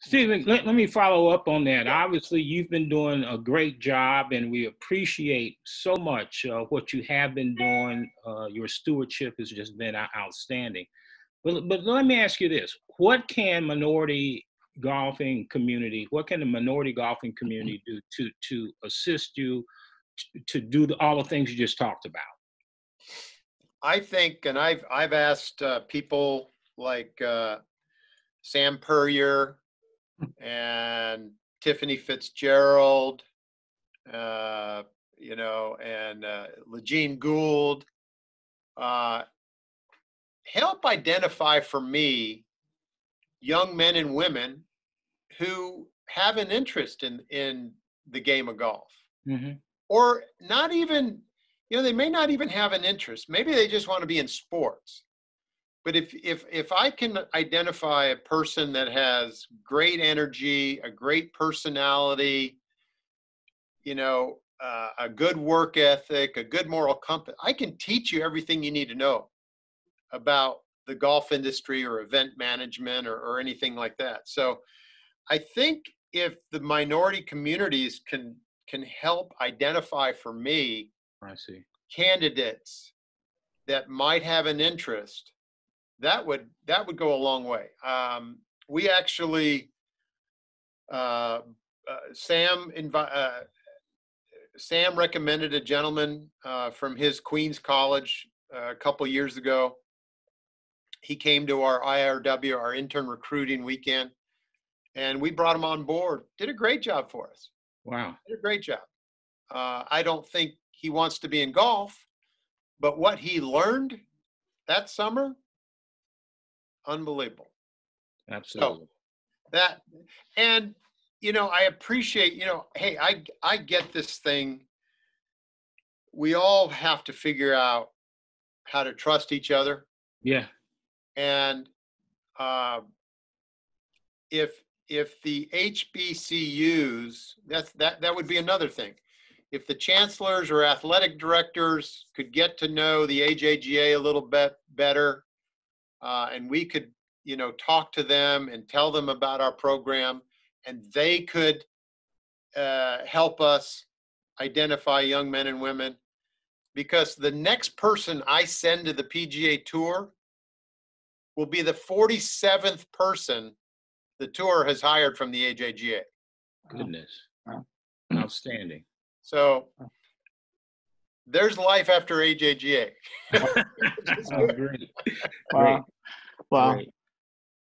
Stephen, let, let me follow up on that. Obviously, you've been doing a great job, and we appreciate so much uh, what you have been doing. Uh, your stewardship has just been outstanding. But, but let me ask you this what can minority golfing community, what can the minority golfing community do to, to assist you to, to do the, all the things you just talked about? I think, and I've I've asked uh, people like uh, Sam Puryear and Tiffany Fitzgerald, uh, you know, and uh, Legine Gould, uh, help identify for me young men and women who have an interest in in the game of golf, mm-hmm. or not even you know, they may not even have an interest. Maybe they just want to be in sports. But if if if I can identify a person that has great energy, a great personality, you know, uh, a good work ethic, a good moral compass, I can teach you everything you need to know about the golf industry or event management or, or anything like that. So I think if the minority communities can can help identify for me I see. Candidates that might have an interest, that would that would go a long way. Um, we actually, uh, uh, Sam invi- uh, Sam recommended a gentleman uh, from his Queens College uh, a couple years ago. He came to our IRW, our intern recruiting weekend, and we brought him on board. Did a great job for us. Wow, did a great job. Uh, I don't think he wants to be in golf, but what he learned that summer, unbelievable. Absolutely. So that and you know, I appreciate, you know, hey, I I get this thing. We all have to figure out how to trust each other. Yeah. And uh, if if the HBCUs, that's that that would be another thing if the chancellors or athletic directors could get to know the AJGA a little bit better, uh, and we could, you know, talk to them and tell them about our program, and they could uh, help us identify young men and women, because the next person I send to the PGA Tour will be the 47th person the tour has hired from the AJGA. Goodness. Outstanding. So there's life after AJGA. oh, great. Wow. Wow. Great.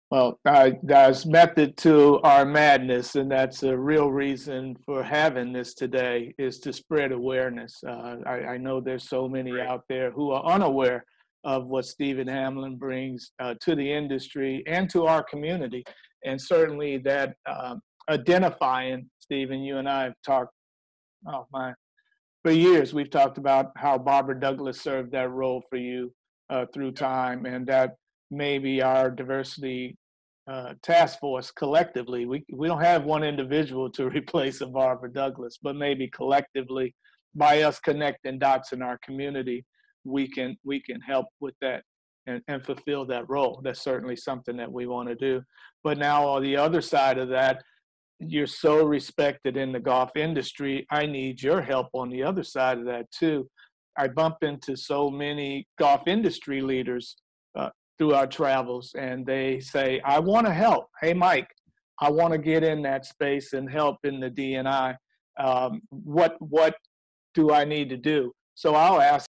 Well, uh, there's method to our madness, and that's a real reason for having this today is to spread awareness. Uh, I, I, know there's so many out there who are unaware of what Stephen Hamblin brings uh, to the industry and to our community, and certainly that um, identifying. Stephen, you and I have talked oh my, for years we've talked about how Barbara Douglas served that role for you uh, through time, and that maybe our diversity uh, task force collectively, we we don't have one individual to replace a Barbara Douglas, but maybe collectively, by us connecting dots in our community, we can we can help with that and, and fulfill that role. That's certainly something that we want to do. But now on the other side of that, you're so respected in the golf industry. I need your help on the other side of that too. I bump into so many golf industry leaders uh, through our travels, and they say, "I want to help. Hey, Mike, I want to get in that space and help in the DNI. Um, what what do I need to do?" So I'll ask